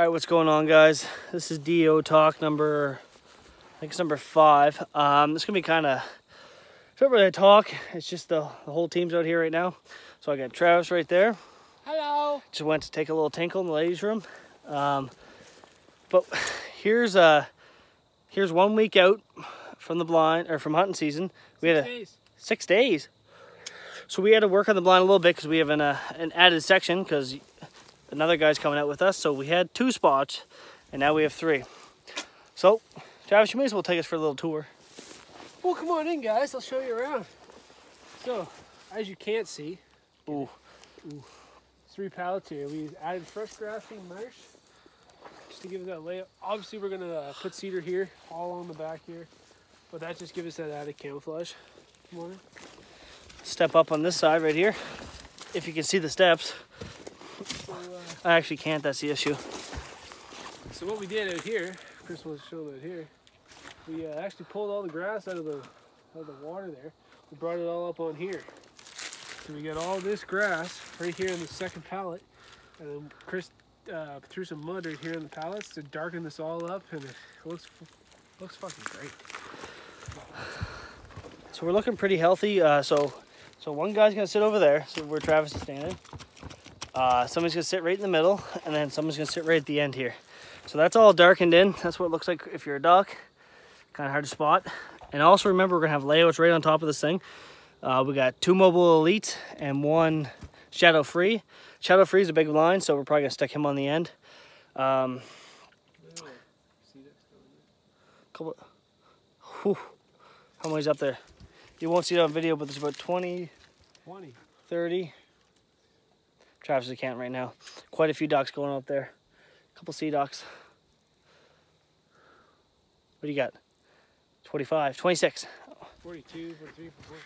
All right, what's going on, guys? This is DEO Talk number, I think it's number five. Um, it's gonna be kind of, it's not really a talk. It's just the, the whole team's out here right now. So I got Travis right there. Hello. Just went to take a little tinkle in the ladies' room. Um, but here's uh, here's one week out from the blind or from hunting season. We had a Days. six days. So we had to work on the blind a little bit because we have an, uh, an added section because another guy's coming out with us. So we had two spots and now we have three. So Travis, you may as well take us for a little tour. Well, come on in, guys. I'll show you around. So, as you can't see, Ooh, ooh three pallets here. We added fresh grass from marsh just to give us that layout. Obviously, we're gonna uh, put cedar here, all along the back here, but that just gives us that added camouflage. Come on in. step up on this side right here. If you can see the steps. I actually can't, that's the issue. so what we did out here, Chris wants to show that here. We uh, actually pulled all the grass out of the out of the water there. We brought it all up on here. So we got all this grass right here in the second pallet, and then Chris uh, threw some mud right here in the pallets to darken this all up, and it looks looks fucking great. So we're looking pretty healthy. Uh, so, so one guy's gonna sit over there, so where Travis is standing. Uh, somebody's gonna sit right in the middle, and then someone's gonna sit right at the end here. So that's all darkened in. That's what it looks like if you're a duck. Kind of hard to spot. And also remember, we're gonna have layouts right on top of this thing. Uh, we got two mobile elite and one shadow free. Shadow free is a big line, so we're probably gonna stick him on the end. Um, couple. Whew, how many's up there? You won't see it on video, but there's about 20, 20. 30. Travis is counting right now. Quite a few ducks going up there. A couple sea ducks. What do you got? 25, 26, 42, 43, 44.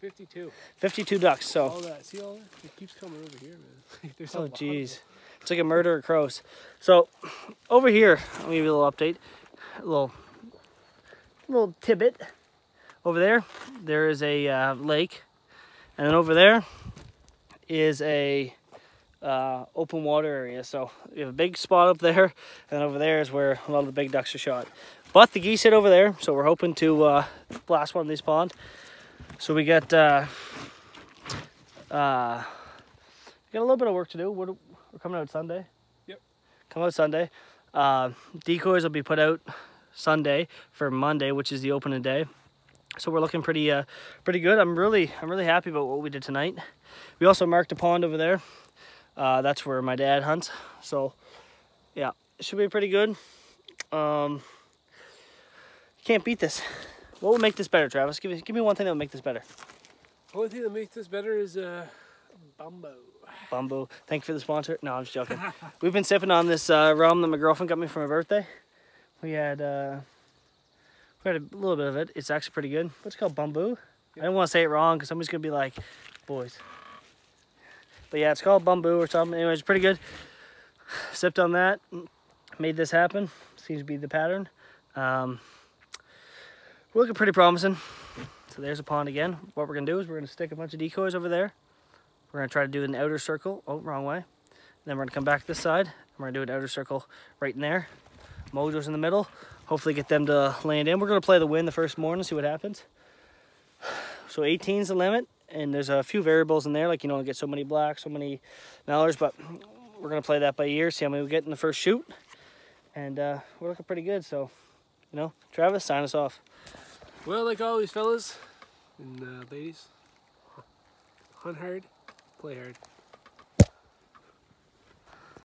52. 52 ducks. So, All that. See all that? It keeps coming over here, man. There's oh jeez, it's like a murder of crows. So, over here, me give you a little update. A little, little tidbit. Over there, there is a uh, lake, and then over there is a uh, open water area. So we have a big spot up there, and over there is where a lot of the big ducks are shot. But the geese sit over there, so we're hoping to uh, blast one of these ponds. So we got uh, uh, got a little bit of work to do. We're, we're coming out Sunday. Yep. Come out Sunday. Uh, decoys will be put out Sunday for Monday, which is the opening day. So we're looking pretty uh, pretty good. I'm really I'm really happy about what we did tonight. We also marked a pond over there. Uh, that's where my dad hunts. So yeah, should be pretty good. Um, can't beat this. What would make this better, Travis? Give me give me one thing that would make this better. Only thing that makes this better is uh, Bumbu. Bumbu. Thank you for the sponsor. No, I'm just joking. We've been sipping on this uh, rum that my girlfriend got me for my birthday. We had uh, we had a little bit of it. It's actually pretty good. What's it called? Bamboo. I don't want to say it wrong because somebody's gonna be like, boys. But yeah, it's called bamboo or something. Anyway, it's pretty good. Sipped on that. Made this happen. Seems to be the pattern. Um, we're looking pretty promising. So there's a pond again. What we're gonna do is we're gonna stick a bunch of decoys over there. We're gonna try to do an outer circle. Oh, wrong way. then we're gonna come back this side. And we're gonna do an outer circle right in there. Mojo's in the middle. Hopefully get them to land in. We're gonna play the wind the first morning, see what happens. So 18 is the limit, and there's a few variables in there, like you know, get so many blacks, so many mallards, but we're gonna play that by ear, see how many we get in the first shoot. And uh, we're looking pretty good, so you know, Travis, sign us off. Well, like always, fellas and uh, ladies, hunt hard, play hard.